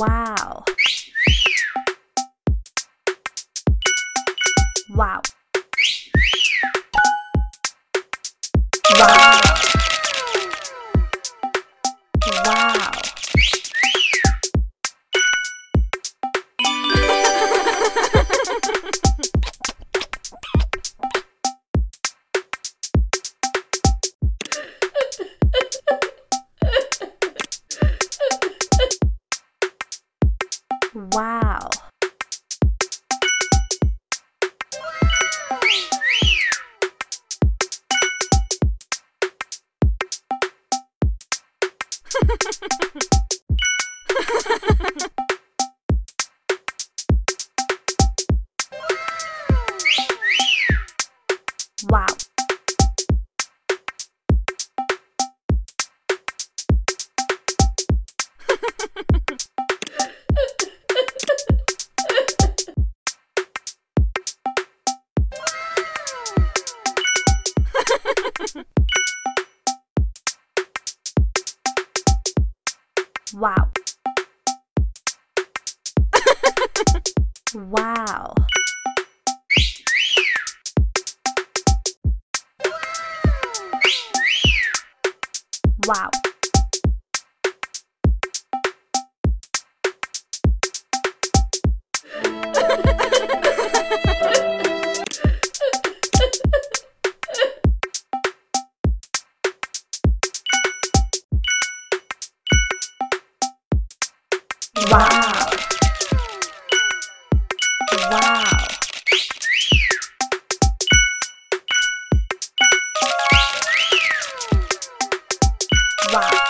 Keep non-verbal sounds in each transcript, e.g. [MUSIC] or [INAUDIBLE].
Wow. Wow. Wow. Wow. Wow. [LAUGHS] [LAUGHS] Wow. wow. Wow. Wow. Wow. Wow.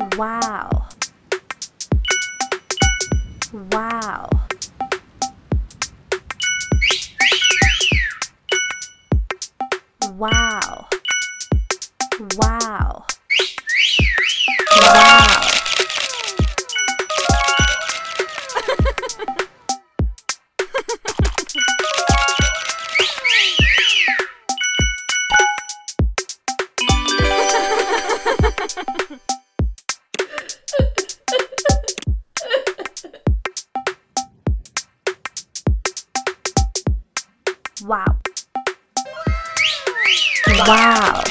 Wow. Wow. Wow. Wow.